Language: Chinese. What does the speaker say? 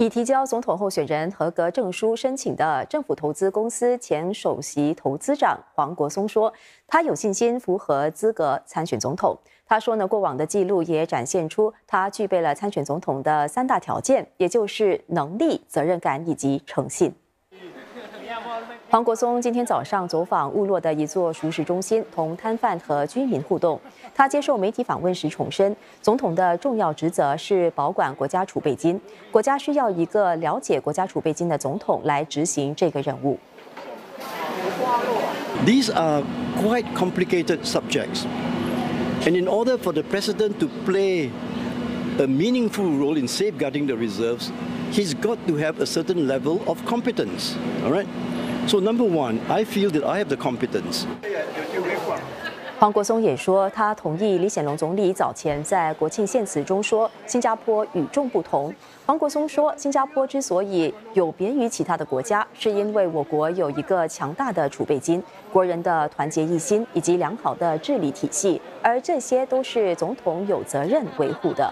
已提交总统候选人合格证书申请的政府投资公司前首席投资长黄国松说，他有信心符合资格参选总统。他说呢，过往的记录也展现出他具备了参选总统的三大条件，也就是能力、责任感以及诚信。黄国松今天早上走访乌洛的一座熟食中心，同摊贩和居民互动。他接受媒体访问时重申，总统的重要职责是保管国家储备金，国家需要一个了解国家储备金的总统来执行这个任务。These are quite complicated subjects, and in order for the president to play a meaningful role in safeguarding the reserves, he's got to have a certain level of competence. All right. So number one, I feel that I have the competence. 黄国松也说，他同意李显龙总理早前在国庆献词中说，新加坡与众不同。黄国松说，新加坡之所以有别于其他的国家，是因为我国有一个强大的储备金、国人的团结一心以及良好的治理体系，而这些都是总统有责任维护的。